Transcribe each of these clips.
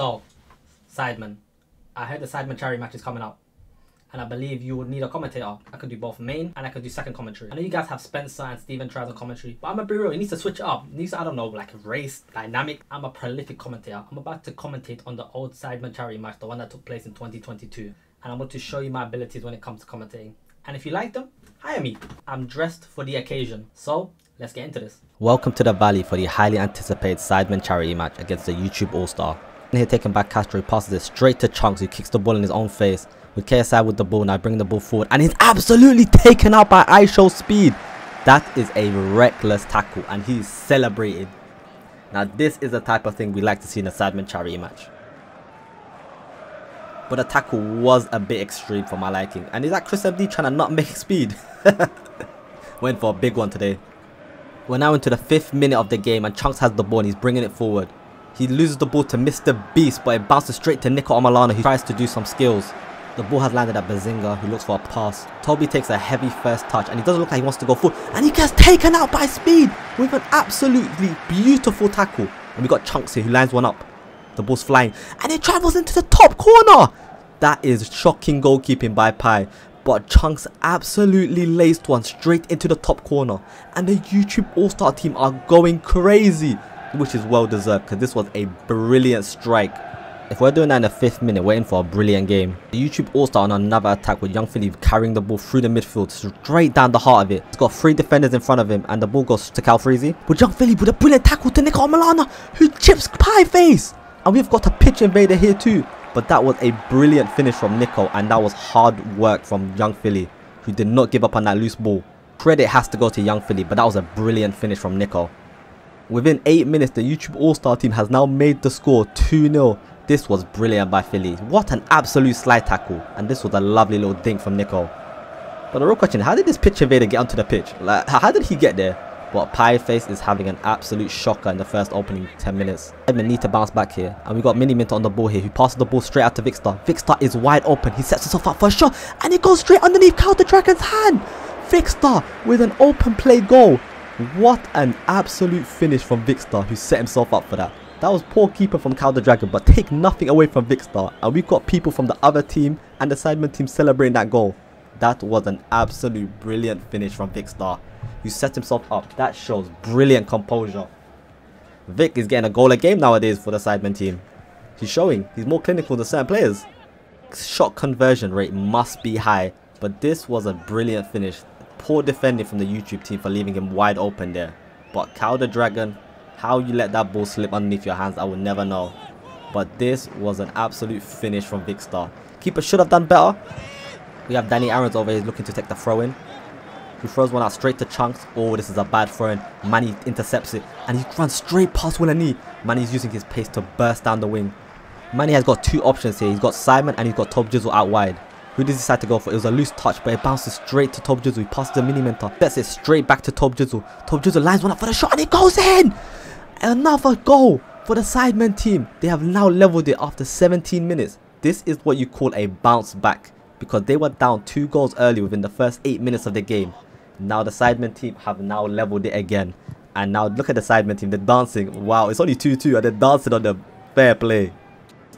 So, Sidemen. I heard the Sidemen charity match is coming up. And I believe you would need a commentator. I could do both main and I could do second commentary. I know you guys have Spencer and Stephen Tries on commentary, but I'm gonna be real, it needs to switch it up. Needs to, I don't know, like race, dynamic. I'm a prolific commentator. I'm about to commentate on the old Sidemen charity match, the one that took place in 2022. And I'm going to show you my abilities when it comes to commentating. And if you like them, hire me. I'm dressed for the occasion. So, let's get into this. Welcome to the Valley for the highly anticipated Sidemen charity match against the YouTube All-Star. Here taking back Castro, he passes it straight to Chunkz who kicks the ball in his own face. With KSI with the ball, now bring the ball forward and he's absolutely taken out by iShow Speed. That is a reckless tackle and he's celebrated. Now this is the type of thing we like to see in a Sidemen charity match. But the tackle was a bit extreme for my liking. And is that Chris MD trying to not make speed? Went for a big one today. We're now into the fifth minute of the game and Chunkz has the ball and he's bringing it forward. He loses the ball to Mr. Beast but it bounces straight to Niko Omilana who tries to do some skills. The ball has landed at Behzinga who looks for a pass. Toby takes a heavy first touch and he doesn't look like he wants to go full. And he gets taken out by speed with an absolutely beautiful tackle. And we got Chunkz here who lines one up. The ball's flying and it travels into the top corner. That is shocking goalkeeping by Pi. But Chunkz absolutely laced one straight into the top corner. And the YouTube All-Star team are going crazy. Which is well deserved because this was a brilliant strike. If we're doing that in the 5th minute, we're in for a brilliant game. The YouTube All-Star on another attack with Yung Filly carrying the ball through the midfield straight down the heart of it. He's got three defenders in front of him and the ball goes to Cal Freezy. But Yung Filly with a brilliant tackle to Niko Omilana who chips Pie Face. And we've got a pitch invader here too. But that was a brilliant finish from Niko and that was hard work from Yung Filly who did not give up on that loose ball. Credit has to go to Yung Filly but that was a brilliant finish from Niko. Within 8 minutes the YouTube All-Star team has now made the score 2-0. This was brilliant by Filly. What an absolute slide tackle and this was a lovely little dink from Niko. But the real question, how did this pitch invader get onto the pitch? Like, how did he get there? But Pieface is having an absolute shocker in the first opening 10 minutes. Edmund need to bounce back here. And we got Mini Mint on the ball here who passes the ball straight out to Vikkstar. Vikkstar is wide open. He sets himself up for a shot and it goes straight underneath Counter Dragon's hand. Vikkstar with an open play goal. What an absolute finish from Vikkstar who set himself up for that. That was poor keeper from Cal the Dragon, but take nothing away from Vikkstar. And we've got people from the other team and the Sidemen team celebrating that goal. That was an absolute brilliant finish from Vikkstar who set himself up. That shows brilliant composure. Vic is getting a goal a game nowadays for the Sidemen team. He's showing he's more clinical than certain players. Shot conversion rate must be high, but this was a brilliant finish. Poor defending from the YouTube team for leaving him wide open there. But Cal the Dragon, how you let that ball slip underneath your hands, I will never know. But this was an absolute finish from Vikkstar. Keeper should have done better. We have Danny Aarons over here looking to take the throw in. He throws one out straight to Chunkz. Oh, this is a bad throw in. Manny intercepts it. And he runs straight past Willne. Manny's using his pace to burst down the wing. Manny has got two options here. He's got Simon and he's got Top Jizzle out wide. Who he decide to go for? It was a loose touch, but it bounces straight to Top. He passes the Mini Minter. Gets it straight back to Top Jizzle. Top lines one up for the shot and it goes in! Another goal for the Sidemen team. They have now leveled it after 17 minutes. This is what you call a bounce back because they were down two goals early within the first 8 minutes of the game. Now the Sidemen team have now leveled it again. And now look at the Sidemen team. They're dancing. Wow, it's only 2-2 and they're dancing on the fair play.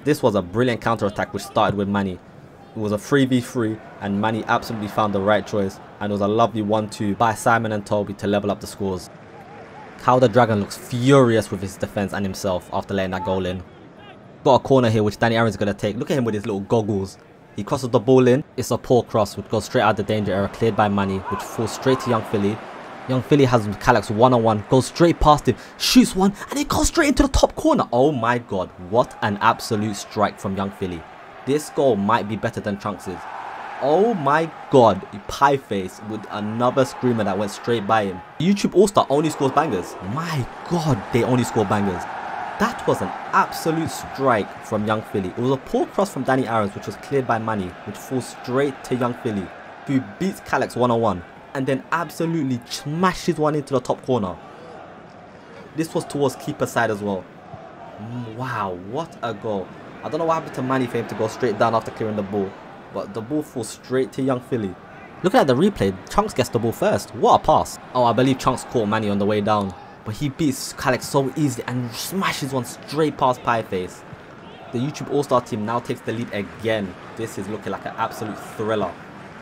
This was a brilliant counter-attack which started with Manny. It was a 3v3 and Manny absolutely found the right choice. And it was a lovely 1-2 by Simon and Toby to level up the scores. Cal the Dragon looks furious with his defense and himself after letting that goal in. Got a corner here which Danny Aarons going to take. Look at him with his little goggles. He crosses the ball in. It's a poor cross which goes straight out the danger area cleared by Manny which falls straight to Yung Filly. Yung Filly has Callux one-on-one, -on -one, goes straight past him, shoots one and it goes straight into the top corner. Oh my god, what an absolute strike from Yung Filly. This goal might be better than Chunkz's. Oh my god, a Pie Face with another screamer that went straight by him. YouTube All-Star only scores bangers. My god, they only score bangers. That was an absolute strike from Yung Filly. It was a poor cross from Danny Aarons which was cleared by Manny, which falls straight to Yung Filly, who beats Callux one-on-one and then absolutely smashes one into the top corner. This was towards keeper side as well. Mm, wow, what a goal. I don't know what happened to Manny for him to go straight down after clearing the ball, but the ball falls straight to Yung Filly. Looking at the replay, Chunkz gets the ball first. What a pass. Oh, I believe Chunkz caught Manny on the way down. But he beats Callux so easily and smashes one straight past Pie Face. The YouTube All-Star team now takes the lead again. This is looking like an absolute thriller.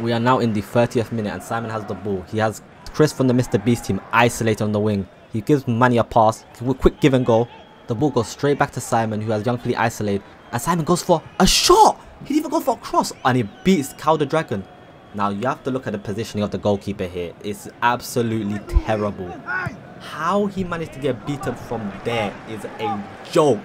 We are now in the 30th minute and Simon has the ball. He has Chris from the Mr. Beast team isolated on the wing. He gives Manny a pass, quick give and go. The ball goes straight back to Simon who has Yung Filly isolated. And Simon goes for a shot! He even go for a cross and he beats Cal the Dragon. Now you have to look at the positioning of the goalkeeper here. It's absolutely terrible. How he managed to get beaten from there is a joke.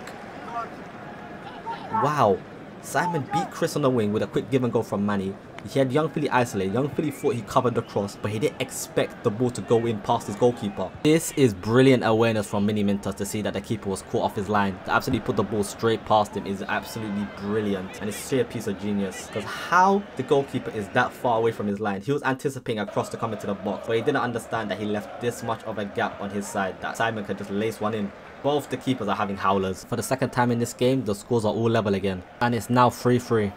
Wow. Simon beat Chris on the wing with a quick give and go from Manny. He had Yung Filly isolated. Yung Filly thought he covered the cross, but he didn't expect the ball to go in past his goalkeeper. This is brilliant awareness from Mini Minter to see that the keeper was caught off his line. To absolutely put the ball straight past him is absolutely brilliant. And it's sheer piece of genius. Because how the goalkeeper is that far away from his line. He was anticipating a cross to come into the box, but he didn't understand that he left this much of a gap on his side that Simon could just lace one in. Both the keepers are having howlers. For the second time in this game, the scores are all level again. And it's now 3-3.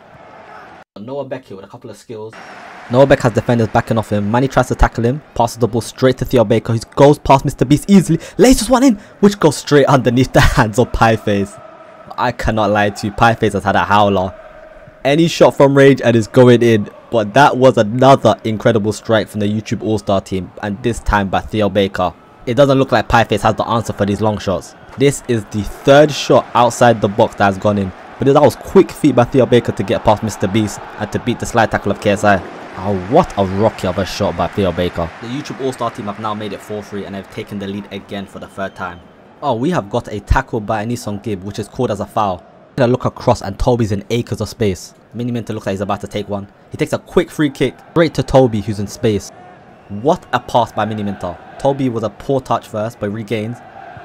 Noah Beck here with a couple of skills. Noah Beck has defenders backing off him. Manny tries to tackle him, passes the ball straight to Theo Baker, who goes past Mr. Beast easily, lays this one in, which goes straight underneath the hands of Pieface. I cannot lie to you, Pieface has had a howler. Any shot from range and it's going in, but that was another incredible strike from the YouTube All-Star team, and this time by Theo Baker. It doesn't look like Pieface has the answer for these long shots. This is the third shot outside the box that has gone in. But that was quick feet by Theo Baker to get past Mr. Beast and to beat the slide tackle of KSI. Oh, what a rocky of a shot by Theo Baker. The YouTube All-Star team have now made it 4-3 and have taken the lead again for the third time. Oh, we have got a tackle by Nissan Gibb, which is called as a foul. I look across and Toby's in acres of space. Mini Minter looks like he's about to take one. He takes a quick free kick straight to Toby who's in space. What a pass by Mini Minter. Toby was a poor touch first but regains.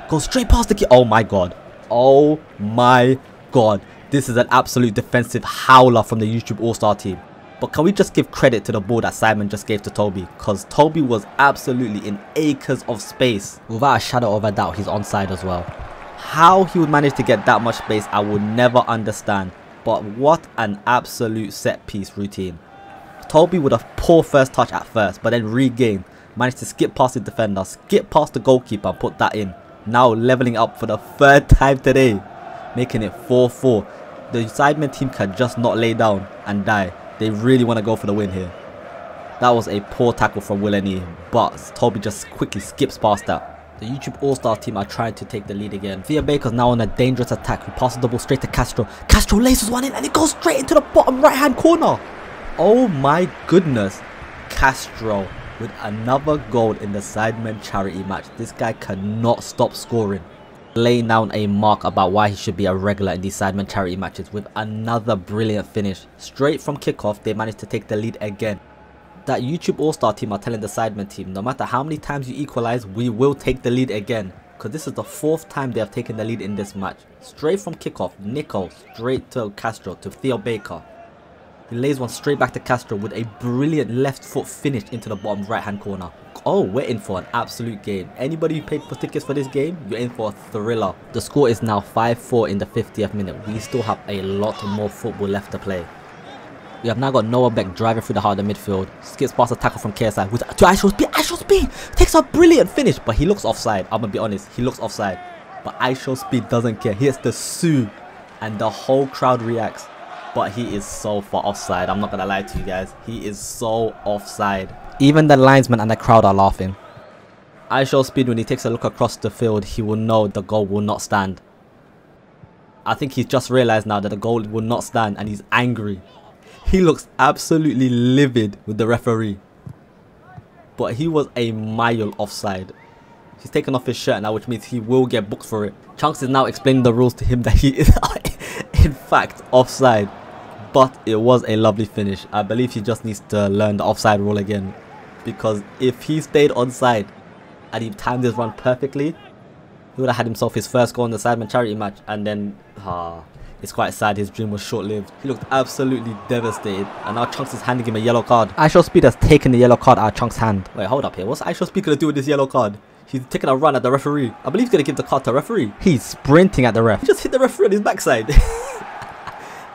Goes straight past the key. Oh my god. Oh my god. This is an absolute defensive howler from the YouTube All-Star team. But can we just give credit to the ball that Simon just gave to Toby? Because Toby was absolutely in acres of space. Without a shadow of a doubt, he's onside as well. How he would manage to get that much space, I would never understand. But what an absolute set piece routine. Toby with a poor first touch at first, but then regained. Managed to skip past the defender, skip past the goalkeeper and put that in. Now leveling up for the third time today. Making it 4-4 the Sidemen team can just not lay down and die. They really want to go for the win here. That was a poor tackle from Willne, but Toby just quickly skips past that. The YouTube All-Star team are trying to take the lead again. Theo Baker's now on a dangerous attack He passes the ball straight to Castro. Castro laces one in and it goes straight into the bottom right hand corner. Oh my goodness. Castro with another goal in the Sidemen charity match. This guy cannot stop scoring laying down a mark about why he should be a regular in these Sidemen charity matches with another brilliant finish. Straight from kickoff, they managed to take the lead again. That YouTube All-Star team are telling the Sidemen team, no matter how many times you equalize, we will take the lead again. Because this is the fourth time they have taken the lead in this match. Straight from kickoff, Niko straight to Castro to Theo Baker. He lays one straight back to Castro with a brilliant left foot finish into the bottom right hand corner. Oh, we're in for an absolute game. Anybody who paid for tickets for this game, you're in for a thriller. The score is now 5-4 in the 50th minute. We still have a lot more football left to play. We have now got Noah Beck driving through the heart of the midfield. Skips past a tackle from KSI with to Speed. iShow Speed takes a brilliant finish, but he looks offside. I'm gonna be honest, he looks offside. But iShow Speed doesn't care. He hits the Sue, and the whole crowd reacts. But he is so far offside. I'm not gonna lie to you guys. He is so offside. Even the linesman and the crowd are laughing. I show speed when he takes a look across the field, he will know the goal will not stand. I think he's just realised now that the goal will not stand and he's angry. He looks absolutely livid with the referee. But he was a mile offside. He's taken off his shirt now which means he will get booked for it. Chunkz is now explaining the rules to him that he is in fact offside. But it was a lovely finish. I believe he just needs to learn the offside rule again because if he stayed on side and he timed his run perfectly, he would have had himself his first goal in the Sidemen charity match and then ah, it's quite sad his dream was short-lived. He looked absolutely devastated and now Chunkz is handing him a yellow card. iShow Speed has taken the yellow card out of Chunkz' hand. Wait, hold up here. What's iShow Speed going to do with this yellow card? He's taking a run at the referee. I believe he's going to give the card to the referee. He's sprinting at the ref. He just hit the referee on his backside.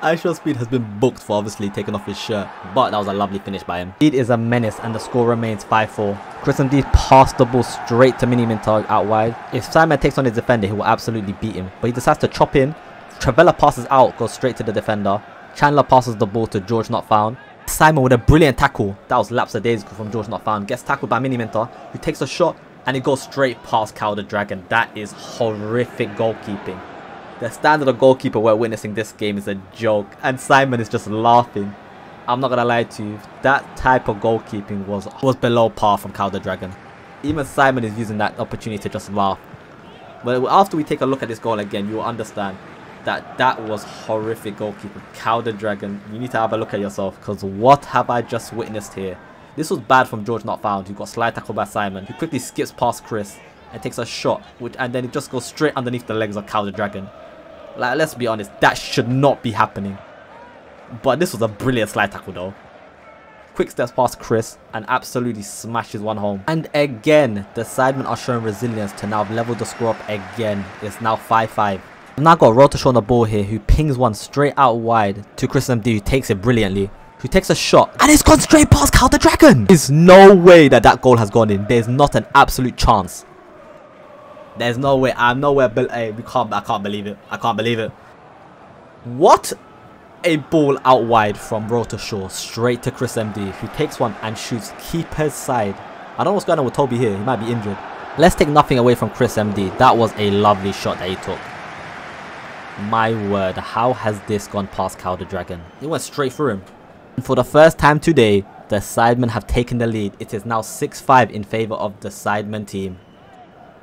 iShow Speed has been booked for obviously taking off his shirt, but that was a lovely finish by him. Speed is a menace and the score remains 5-4. Chris MD passed the ball straight to Mini Minter out wide. If Simon takes on his defender, he will absolutely beat him, but he decides to chop in, trivela passes out, goes straight to the defender. Chandler passes the ball to George Not Found. Simon with a brilliant tackle. That was laps of days ago from George Not Found. Gets tackled by Mini Minter, who takes a shot and it goes straight past Cal the Dragon. That is horrific goalkeeping. The standard of goalkeeper we're witnessing this game is a joke, and Simon is just laughing. I'm not gonna lie to you, that type of goalkeeping was was below par from Cal the Dragon. Even Simon is using that opportunity to just laugh. But after we take a look at this goal again, you will understand that that was horrific goalkeeping. Cal the Dragon, you need to have a look at yourself because what have I just witnessed here? This was bad from George Not Found, He got slide tackled by Simon, who quickly skips past Chris and takes a shot, which and then it just goes straight underneath the legs of Cal the Dragon. Like, let's be honest, that should not be happening. But this was a brilliant slide tackle though. Quick steps past Chris and absolutely smashes one home. And again, the Sidemen are showing resilience to now level the score up again. It's now 5-5. I've now got Rotashaw on the ball here who pings one straight out wide to Chris MD who takes it brilliantly. Who takes a shot and it's gone straight past Cal the Dragon. There's no way that that goal has gone in. There's not an absolute chance. There's no way. I'm nowhere. Hey, eh, we can't. I can't believe it. I can't believe it. What? A ball out wide from Rotashaw straight to Chris MD who takes one and shoots keeper's side. I don't know what's going on with Toby here. He might be injured. Let's take nothing away from Chris MD. That was a lovely shot that he took. My word, how has this gone past Cal the Dragon? It went straight through him. And for the first time today, the Sidemen have taken the lead. It is now 6-5 in favour of the Sidemen team.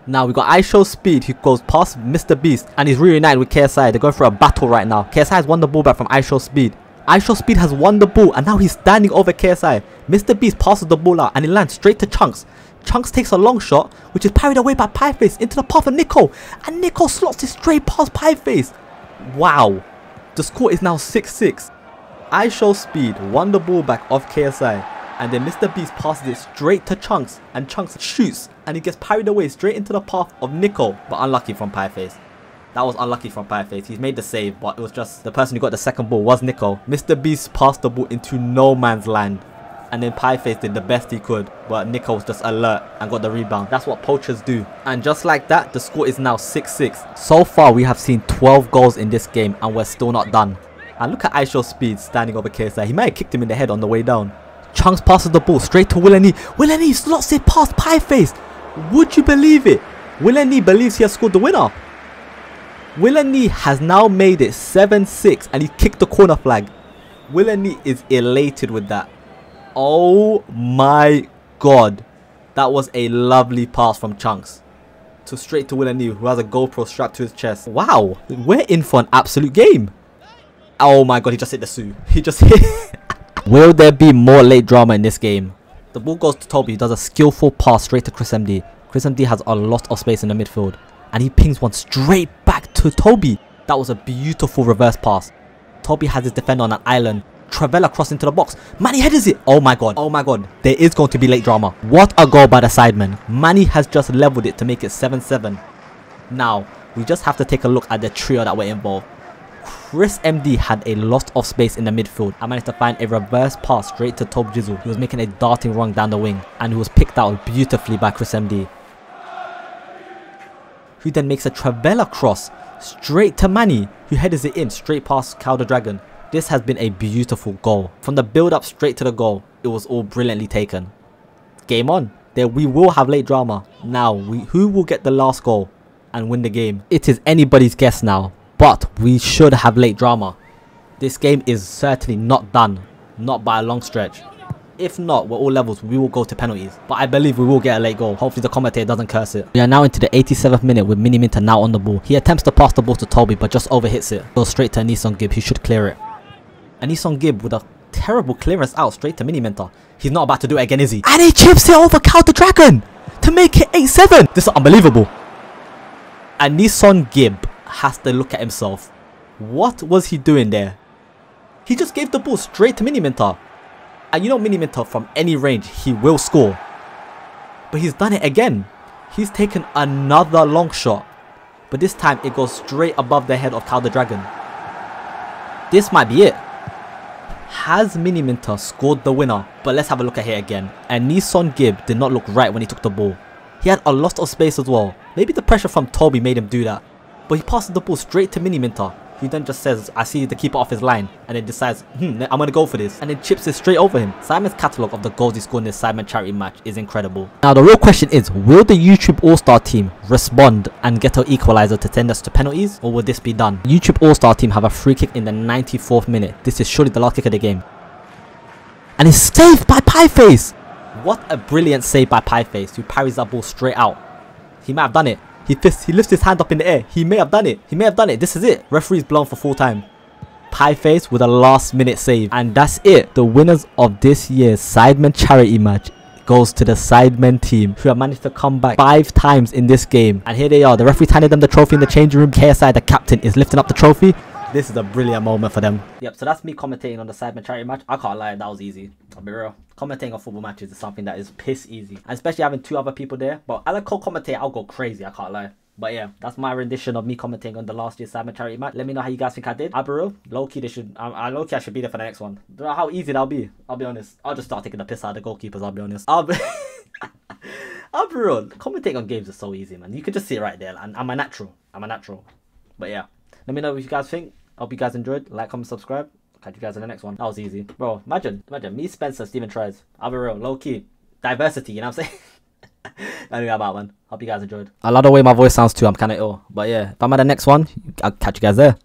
Now we got iShow Speed who goes past Mr. Beast and he's reunited with KSI. They're going for a battle right now. KSI has won the ball back from iShow Speed. iShow Speed has won the ball and now he's standing over KSI. Mr. Beast passes the ball out and it lands straight to Chunkz. Chunkz takes a long shot which is parried away by Pieface into the path of Niko and Niko slots it straight past Pieface. Wow. The score is now 6-6. I show speed, won the ball back off KSI. And then Mr. Beast passes it straight to Chunkz. And Chunkz shoots. And he gets parried away straight into the path of Niko. But unlucky from Pieface. That was unlucky from Pieface. He's made the save, but it was just the person who got the second ball was Niko. Mr. Beast passed the ball into no man's land. And then Pieface did the best he could, but Niko was just alert and got the rebound. That's what poachers do. And just like that, the score is now 6-6. So far, we have seen 12 goals in this game and we're still not done. And look at iShow Speed standing over KSI. He might have kicked him in the head on the way down. Chunkz passes the ball straight to Willne. Willne slots it past Pieface. Would you believe it? Willne believes he has scored the winner. Willne has now made it 7-6 and he kicked the corner flag. Willne is elated with that. Oh my god. That was a lovely pass from Chunkz. To straight to Willne who has a GoPro strapped to his chest. Wow, we're in for an absolute game. Oh my god, he just hit the Sue. He just hit... Will there be more late drama in this game? The ball goes to Toby, he does a skillful pass straight to Chris MD. Chris MD has a lot of space in the midfield. And he pings one straight back to Toby. That was a beautiful reverse pass. Toby has his defender on an island. trivela cross into the box. Manny headers it. Oh my god. Oh my god. There is going to be late drama. What a goal by the Sidemen. Manny has just leveled it to make it 7-7. Now, we just have to take a look at the trio that were involved. Chris MD had a lot of space in the midfield. I managed to find a reverse pass straight to Tob Jizzle. He was making a darting run down the wing and he was picked out beautifully by Chris MD. Who then makes a trivela cross straight to Manny who headers it in straight past Cal the Dragon. This has been a beautiful goal. From the build up straight to the goal, it was all brilliantly taken. Game on. There we will have late drama. Now, we, who will get the last goal and win the game? It is anybody's guess now but we should have late drama. This game is certainly not done, not by a long stretch. If not, we're all levels, we will go to penalties. But I believe we will get a late goal. Hopefully the commentator doesn't curse it. We are now into the 87th minute with Mini Minter now on the ball. He attempts to pass the ball to Toby but just overhits it. Goes straight to Nissan Gibb, he should clear it. Nissan Gibb with a terrible clearance out straight to Mini Minter. He's not about to do it again, is he? And he chips it over Cal the Dragon to make it 8-7. This is unbelievable. And Nissan Gibb has to look at himself. What was he doing there? He just gave the ball straight to Mini Minter. And you know Mini Minter from any range, he will score. But he's done it again. He's taken another long shot. But this time it goes straight above the head of Cal the Dragon. This might be it. Has Mini Minter scored the winner? But let's have a look at it again. And Nissan Gibb did not look right when he took the ball. He had a lot of space as well. Maybe the pressure from Toby made him do that but he passes the ball straight to Mini Minter, He then just says, I see the keeper off his line, and then decides, hmm, I'm gonna go for this, and then chips it straight over him. Simon's catalogue of the goals he scored in this Sidemen charity match is incredible. Now the real question is, will the YouTube All-Star team respond and get an equalizer to send us to penalties, or will this be done? YouTube All-Star team have a free kick in the 94th minute. This is surely the last kick of the game. And it's saved by Pieface! What a brilliant save by Pieface, who parries that ball straight out. He might have done it. He, fists, he lifts his hand up in the air. He may have done it. He may have done it. This is it. Referee's blown for full time. Pie Face with a last minute save. And that's it. The winners of this year's Sidemen charity match goes to the Sidemen team who have managed to come back five times in this game. And here they are. The referee handed them the trophy in the changing room. KSI, the captain, is lifting up the trophy. This is a brilliant moment for them. Yep, so that's me commentating on the Sidemen charity match. I can't lie, that was easy. I'll be real. Commentating on football matches is something that is piss easy. And especially having two other people there. But as a co-commentator, I'll go crazy, I can't lie. But yeah, that's my rendition of me commenting on the last year's Sidemen charity match. Let me know how you guys think I did. I'll. Low key, they should. I, low key, I should be there for the next one. How easy that'll be. I'll be honest. I'll just start taking the piss out of the goalkeepers. I'll be honest. I'll be. Real. Commentating on games is so easy, man. You can just see it right there. And I'm a natural. I'm a natural. But yeah, let me know what you guys think. Hope you guys enjoyed. Like, comment, subscribe. Catch you guys in the next one. That was easy. Bro, imagine, imagine me, Spencer, Stephen Tries. I'll be real, low key. Diversity, you know what I'm saying? anyway, I'm out, man. Hope you guys enjoyed. I love the way my voice sounds too. I'm kind of ill. But yeah, if I'm at the next one, I'll catch you guys there.